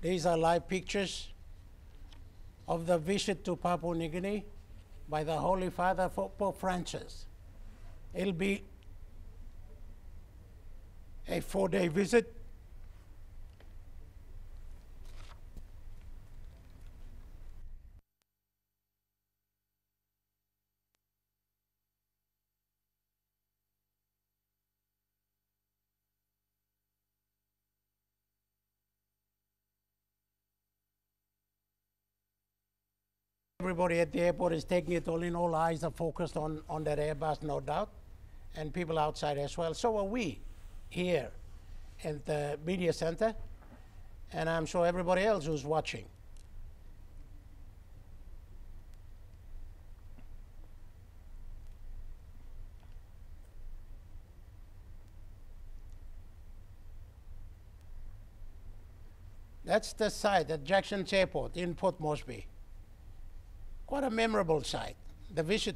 These are live pictures of the visit to Papua New Guinea by the Holy Father Pope Francis. It'll be a four day visit. Everybody at the airport is taking it all in. All eyes are focused on, on that Airbus, no doubt, and people outside as well. So are we here at the media center, and I'm sure everybody else who's watching. That's the site at Jackson's Airport in Port Moresby. Quite a memorable sight. The visit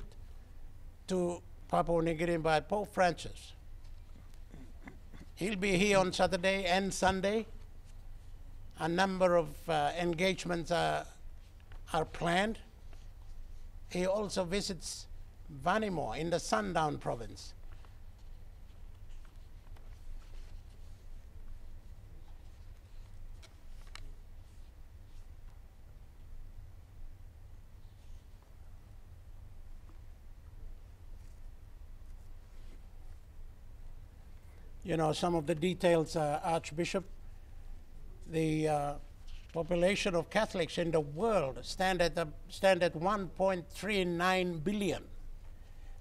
to Papua New Guinea by Pope Francis. He'll be here on Saturday and Sunday. A number of uh, engagements are, are planned. He also visits Vanimo in the Sandaun province. You know, some of the details, uh, Archbishop. The uh, population of Catholics in the world stand at, the, stand at 1.39 billion.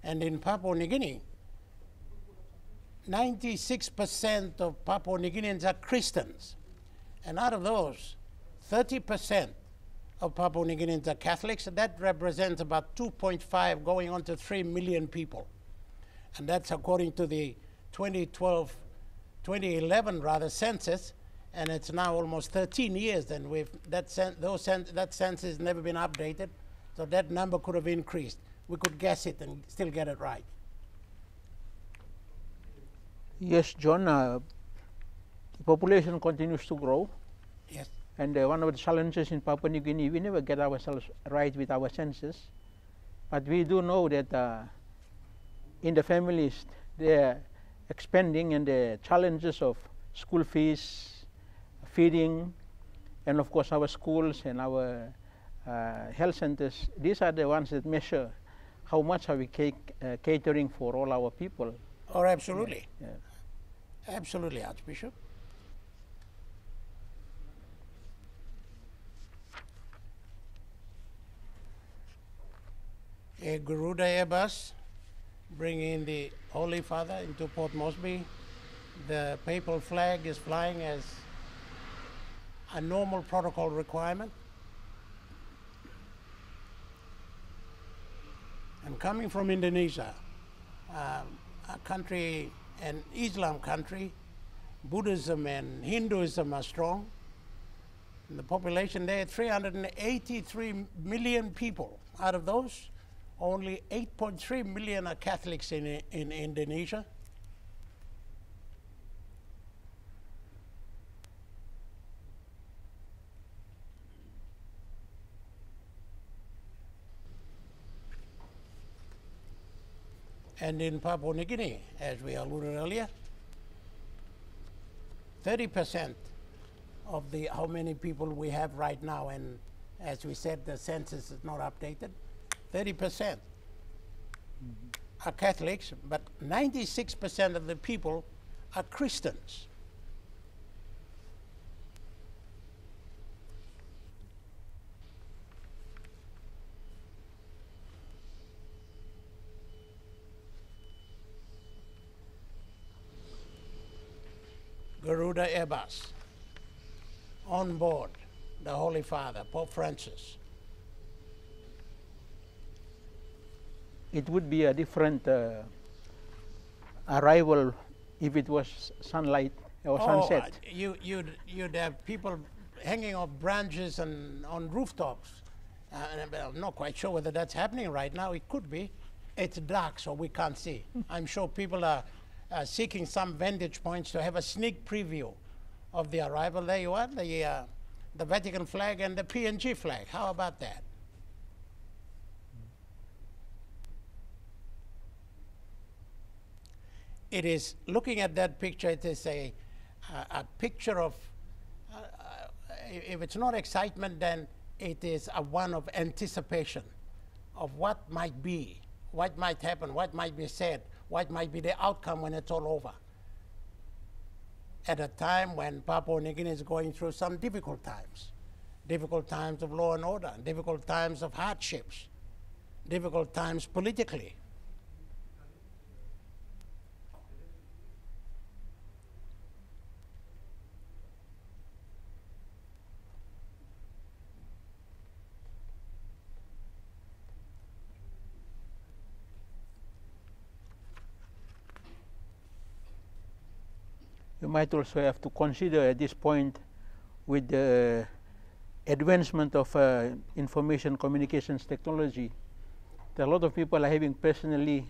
And in Papua New Guinea, 96% of Papua New Guineans are Christians. And out of those, 30% of Papua New Guineans are Catholics. And that represents about 2.5 going on to 3 million people. And that's according to the 2012, 2011 rather census, and it's now almost 13 years. And we've that cen- those cen- that census has never been updated, so that number could have increased. We could guess it and still get it right. Yes, John. Uh, the population continues to grow. Yes. And uh, one of the challenges in Papua New Guinea, we never get ourselves right with our census. But we do know that uh, in the families, there expanding and the challenges of school fees, feeding, and of course our schools and our uh, health centers, these are the ones that measure how much are we uh, catering for all our people. Oh, absolutely. Yeah. Absolutely, Archbishop. A Garuda Bringing the Holy Father into Port Moresby. The papal flag is flying as a normal protocol requirement. And coming from Indonesia, um, a country, an Islam country, Buddhism and Hinduism are strong. And the population there, 383 million people. Out of those, only 8.3 million are Catholics in, in Indonesia. And in Papua New Guinea, as we alluded earlier, 30% of the how many people we have right now, and as we said, the census is not updated, 30% are Catholics, but 96% of the people are Christians. Garuda Airbus on board the Holy Father, Pope Francis. It would be a different uh, arrival if it was sunlight or oh, sunset. Uh, you, you'd, you'd have people hanging off branches and on rooftops. Uh, and I'm not quite sure whether that's happening right now. It could be. It's dark, so we can't see. I'm sure people are uh, seeking some vantage points to have a sneak preview of the arrival. There you are, the, uh, the Vatican flag and the PNG flag. How about that? It is looking at that picture. It is a a, a picture of. Uh, uh, if it's not excitement, then it is a one of anticipation of what might be, what might happen, what might be said, what might be the outcome when it's all over. At a time when Papua New Guinea is going through some difficult times, difficult times of law and order, difficult times of hardships, difficult times politically. You might also have to consider at this point with the advancement of uh, information communications technology that a lot of people are having personally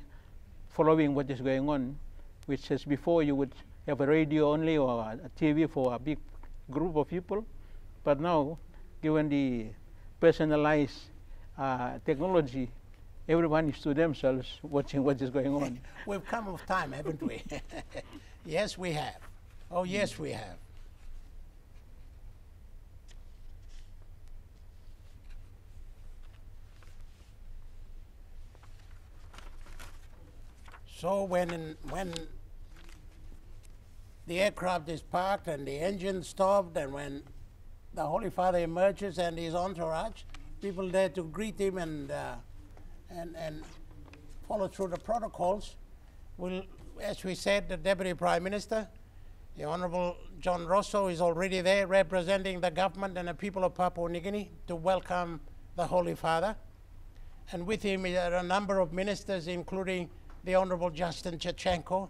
following what is going on which as before you would have a radio only or a TV for a big group of people but now given the personalized uh, technology everyone is to themselves watching what is going on We've come of time, haven't we? yes, we have. Oh, yes, we have. So when when the aircraft is parked and the engine stopped, and when the Holy Father emerges and his entourage, people there to greet him and uh, and and follow through the protocols. Will, as we said, the Deputy Prime Minister, the Honourable John Rosso, is already there representing the government and the people of Papua New Guinea to welcome the Holy Father. And with him are a number of ministers, including the Honourable Justin Tkatchenko,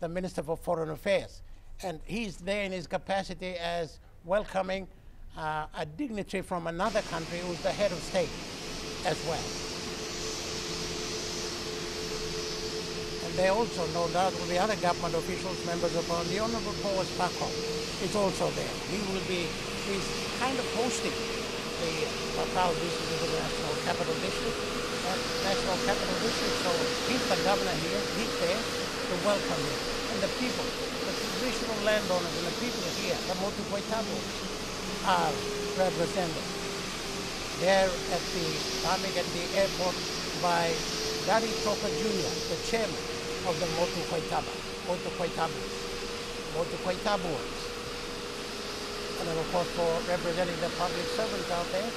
the Minister for Foreign Affairs. And he's there in his capacity as welcoming uh, a dignitary from another country who's the head of state as well. There also, no doubt, will be other government officials, members of Parliament. The Honourable Powes Parkop is also there. He will be, he's kind of hosting the Pakal District of the National Capital District, uh, National Capital District. So he's the governor here, he's there to welcome him. And the people, the traditional landowners and the people here, the Motu Koitabu, are represented there at the Tamik at the airport by Dadi Toka Jr., the chairman of the Motu Koitaba, Motu Koitabu, Motu Koitabuans. And then of course for representing the public servants out there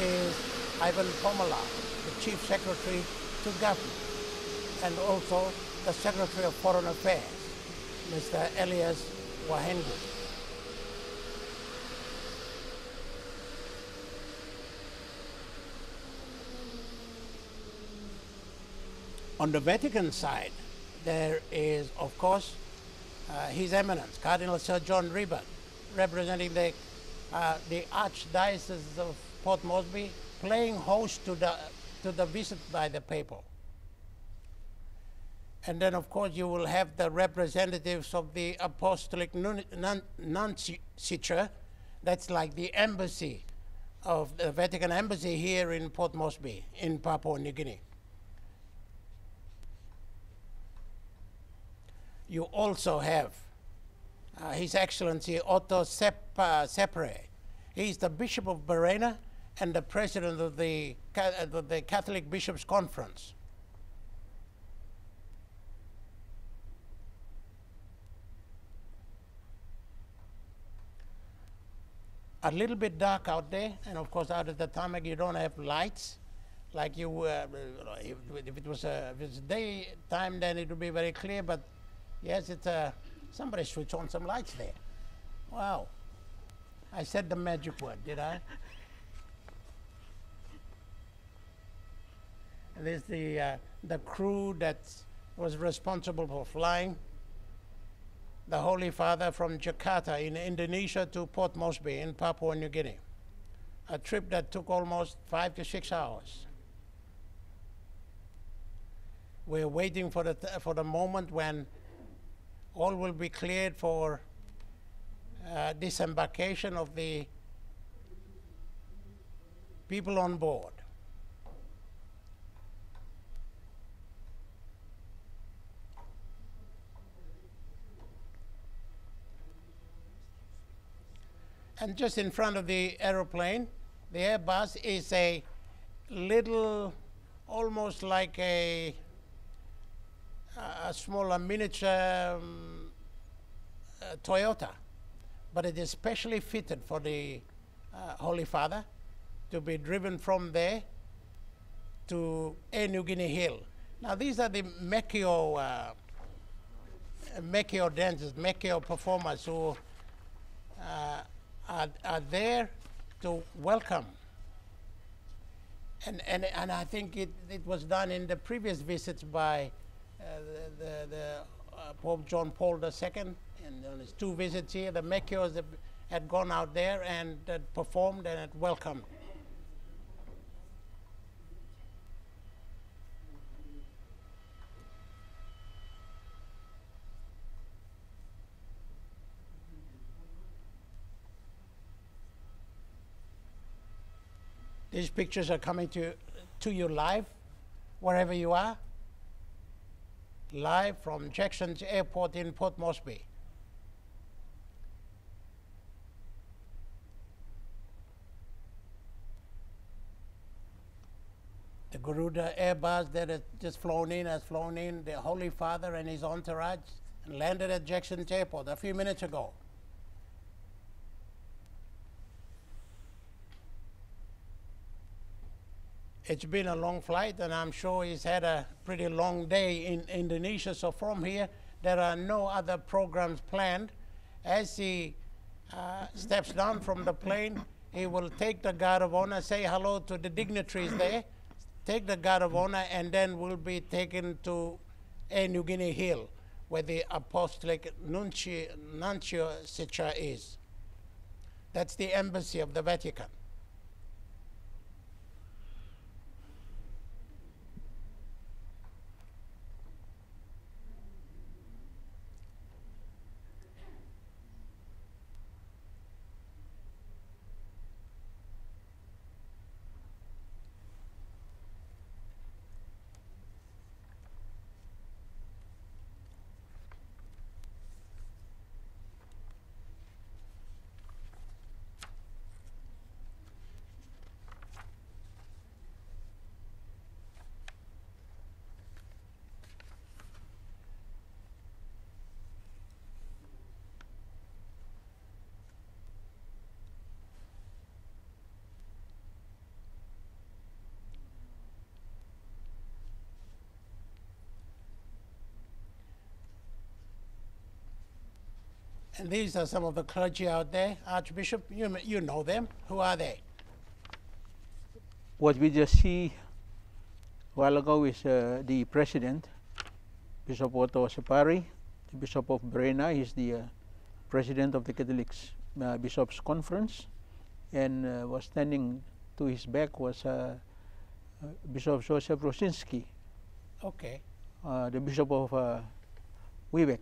is Ivan Pomaleu, the chief secretary to government, and also the secretary of foreign affairs, Mr. Elias Wohengu. On the Vatican side, there is, of course, uh, His Eminence, Cardinal Sir John Ribat, representing the, uh, the Archdiocese of Port Moresby, playing host to the, to the visit by the Papal. And then, of course, you will have the representatives of the Apostolic Nun- Nun- Nunciature, that's like the embassy of the Vatican Embassy here in Port Moresby, in Papua New Guinea. You also have uh, His Excellency Otto Sep- uh, Sepre. He's the Bishop of Bereina and the President of the, uh, the Catholic Bishops' Conference. A little bit dark out there, and of course, out at the tarmac, you don't have lights like you. Uh, if, if it was a, if it's daytime, then it would be very clear. But Yes, it's uh, somebody switch on some lights there. Wow. I said the magic word, did I? There's the, uh, the crew that was responsible for flying the Holy Father from Jakarta in Indonesia to Port Moresby in Papua New Guinea. A trip that took almost five to six hours. We're waiting for the, for the moment when all will be cleared for uh, disembarkation of the people on board. And just in front of the aeroplane, the Airbus is a little, almost like a, a smaller miniature um, uh, Toyota, but it is specially fitted for the uh, Holy Father to be driven from there to Air New Guinea Hill. Now these are the Mekeo, uh, Mekeo dancers, Mekeo performers who uh, are, are there to welcome. And, and, and I think it, it was done in the previous visits by the, the, the uh, Pope John Paul II, and on his two visits here, the Mekeos had- gone out there and performed and had welcomed. These pictures are coming to, to you live, wherever you are, live from Jackson's Airport in Port Moresby. The Garuda Airbus that has just flown in has flown in, the Holy Father and his entourage, and landed at Jackson's Airport a few minutes ago. It's been a long flight, and I'm sure he's had a pretty long day in Indonesia. So from here, there are no other programs planned. As he uh, steps down from the plane, he will take the guard of honor, say hello to the dignitaries there, take the guard of honor, and then will be taken to a New Guinea Hill, where the apostolic nuncio, nuncio is. That's the embassy of the Vatican. And these are some of the clergy out there. Archbishop, you, you know them. Who are they? What we just see a while ago is uh, the president, Bishop Otto Separy, the Bishop of Bereina. He's the uh, president of the Catholic uh, Bishops' Conference, and uh, was standing to his back was uh, uh, Bishop Joseph Rosinski, Okay. uh, the Bishop of uh, Wewak,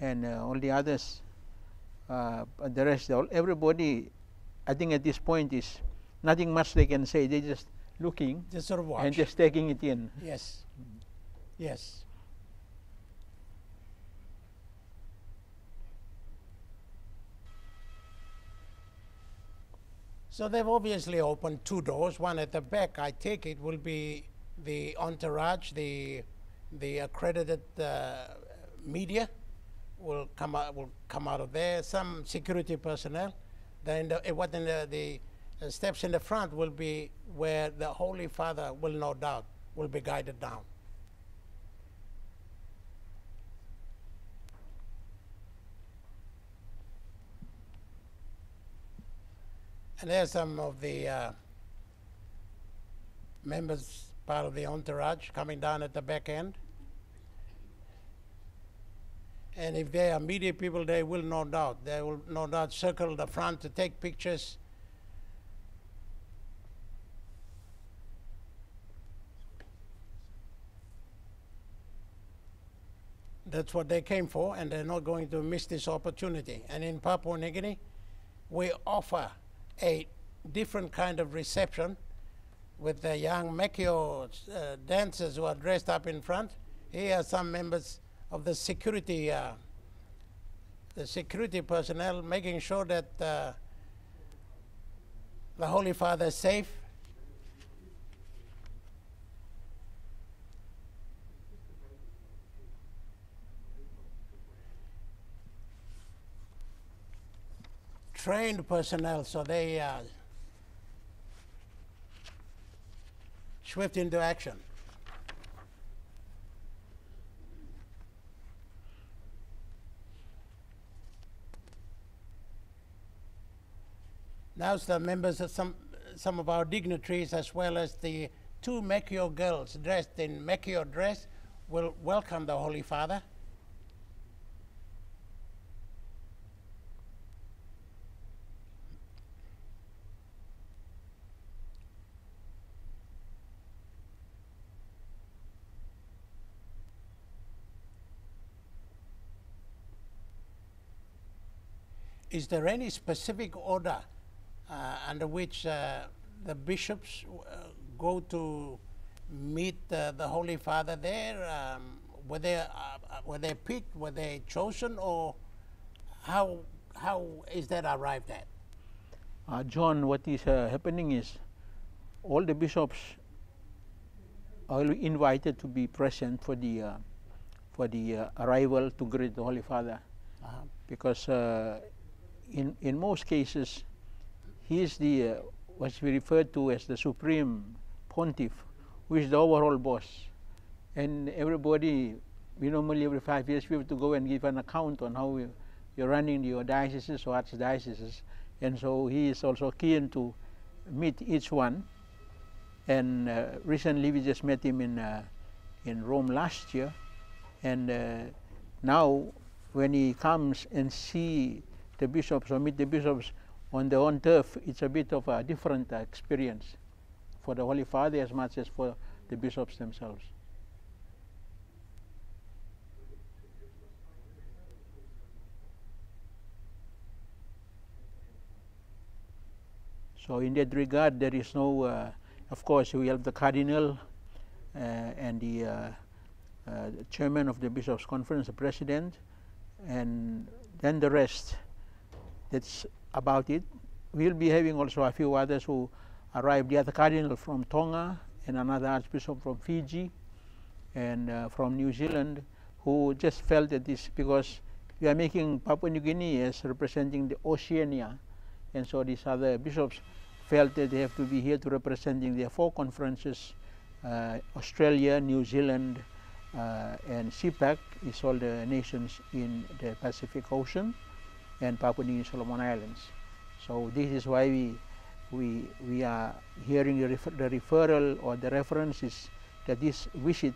and uh, all the others. Uh, the rest, all, everybody, I think at this point is nothing much they can say. They just looking Just sort of and just taking it in. yes. Yes. So they've obviously opened two doors. One at the back, I take it, will be the entourage, the the accredited uh, media will come out will come out of there. Some security personnel. Then the, what in the, the steps in the front will be where the Holy Father will no doubt will be guided down. And there's some of the uh, members, part of the entourage, coming down at the back end. And if they are media people, they will no doubt, they will no doubt circle the front to take pictures. That's what they came for, and they're not going to miss this opportunity. And in Papua New Guinea, we offer a different kind of reception with the young Mekeo uh, dancers who are dressed up in front. Here are some members of the security, uh, the security personnel, making sure that uh, the Holy Father is safe. Trained personnel, so they uh, swift into action. Now the members of some, some of our dignitaries as well as the two Mekeo girls dressed in Mekeo dress will welcome the Holy Father. Is there any specific order under which uh, the bishops uh, go to meet uh, the Holy Father there? Um, were they uh, uh, were they picked? Were they chosen, or how how is that arrived at? Uh, John, what is uh, happening is all the bishops are invited to be present for the uh, for the uh, arrival to greet the Holy Father, Uh-huh. because uh, in in most cases he is the uh, we refer to as the supreme pontiff, who is the overall boss, and everybody. We normally every five years we have to go and give an account on how we, you're running your dioceses or archdioceses, and so he is also keen to meet each one. And uh, recently we just met him in uh, in Rome last year, and uh, now when he comes and see the bishops or meet the bishops on their own turf, it's a bit of a different uh, experience for the Holy Father as much as for the bishops themselves. So in that regard, there is no, uh, of course, we have the cardinal uh, and the uh, uh, chairman of the bishops' conference, the president, and then the rest. That's about it. We'll be having also a few others who arrived. The other cardinal from Tonga and another archbishop from Fiji and uh, from New Zealand who just felt that this because we are making Papua New Guinea as representing the Oceania, and so these other bishops felt that they have to be here to representing their four conferences uh, Australia, New Zealand, uh, and CEPAC is all the nations in the Pacific Ocean and Papua New Guinea Solomon Islands. So this is why we we we are hearing the, refer- the referral or the reference is that this visit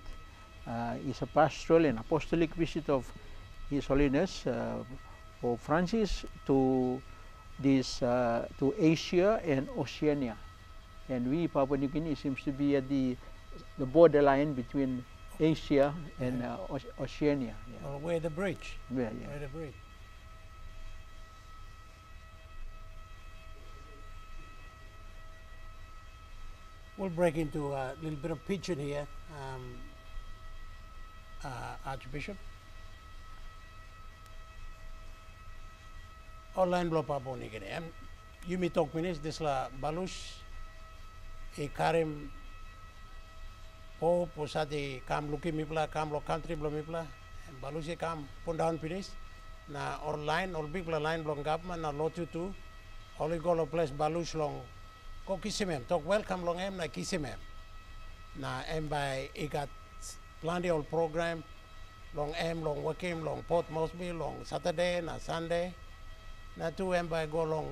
uh, is a pastoral and apostolic visit of His Holiness uh, Pope Francis to this uh, to Asia and Oceania, and we Papua New Guinea seems to be at the the borderline between Asia and uh, Oceania. Yeah. Or where the bridge? Yeah, yeah. Where the bridge? We'll break into a little bit of pidgin here, um, uh, Archbishop. Online blo papo ni gini. Em yumi tok minis disla balus e karim po posati kam luki mipla kam lo country blo mipla Em balus e kam pundahan pinis na online ol big line blong gapman na lotu tu oli golo place balus long ko kisimem tok welcome long em na kisimem na em by ikat plenty of program long em long wakim long port mosby long saturday na sunday na tu em by go long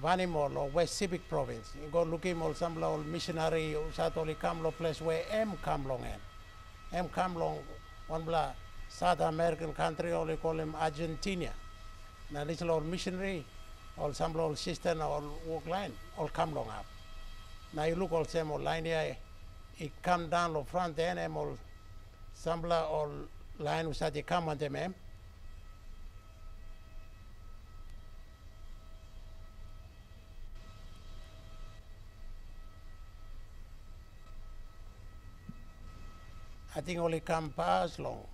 Vanimol or West Sepik Province. You go looking all some all missionary usat oli kam lo place where em kam long em. Em kam long one bla South American country only call him Argentina. Na little old missionary all some all system or walk line all come long up. Now you look all same all line here, it come down the front end and all some all line which they come on them. Eh? I think only come pass long.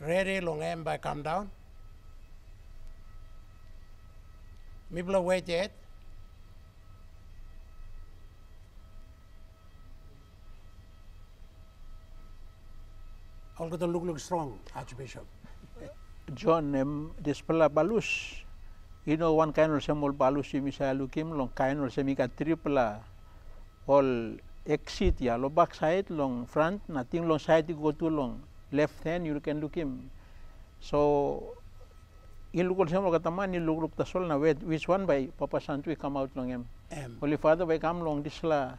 Ready long em by come down. Mibla wait yet. All to look look strong, Archbishop. John em dispela balus. You know one kind of semol balus si misa lukim long kind of semika tripla all exit ya lo back side long front nothing long side you go to long left hand you can look him. So in lukol semol kataman in luk luk tasol na which one by Papa Santo come out long him. Holy Father by come long disla.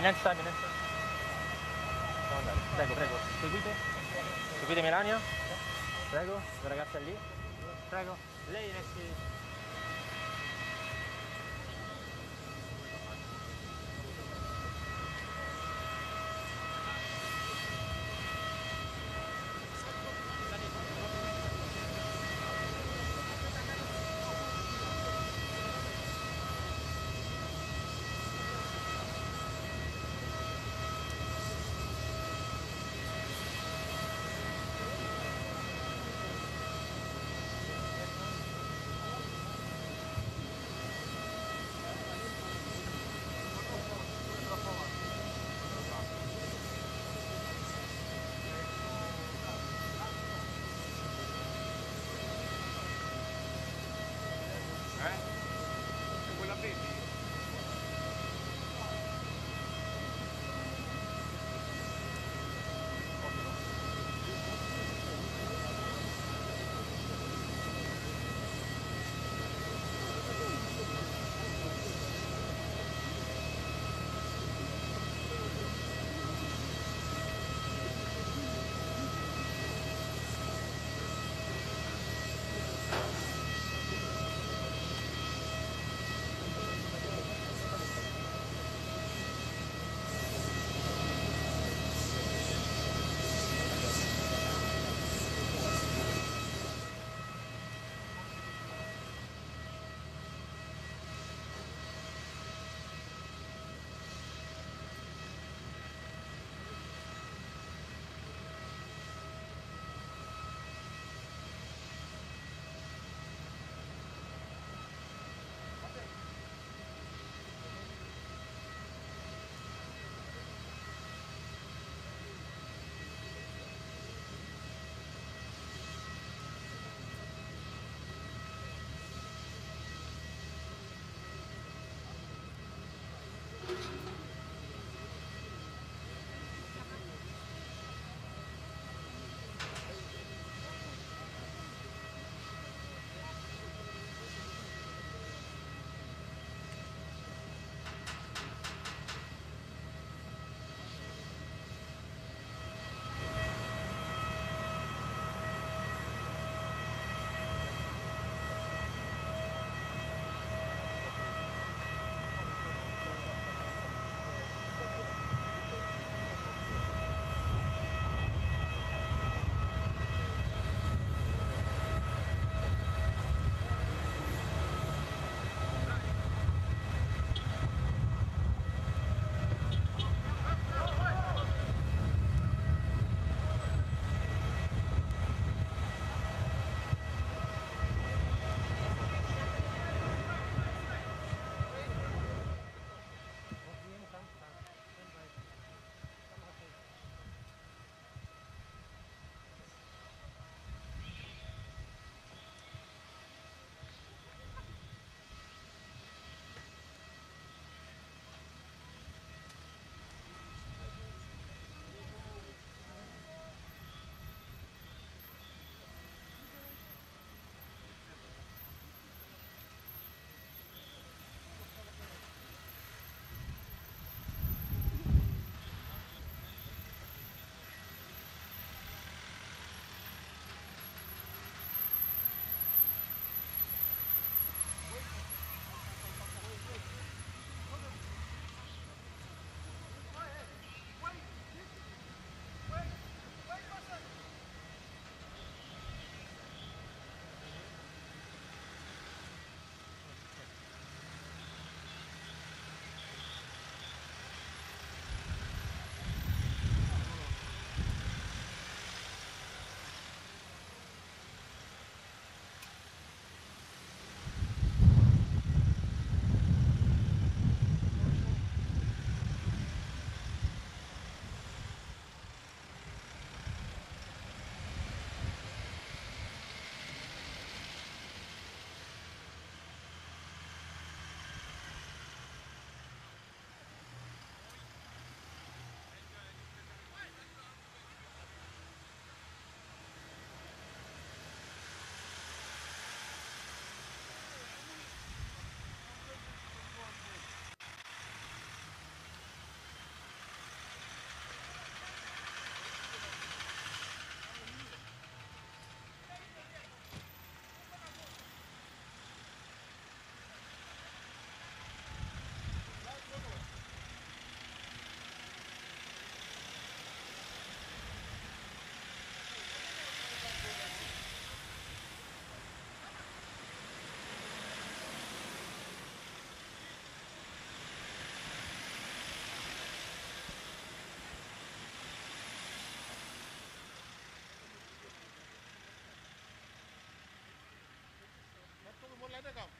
Eminenza, eminenza. Prego, prego. Seguite. Seguite Melania. Prego, la ragazza lì. Prego. Vete, cabrón.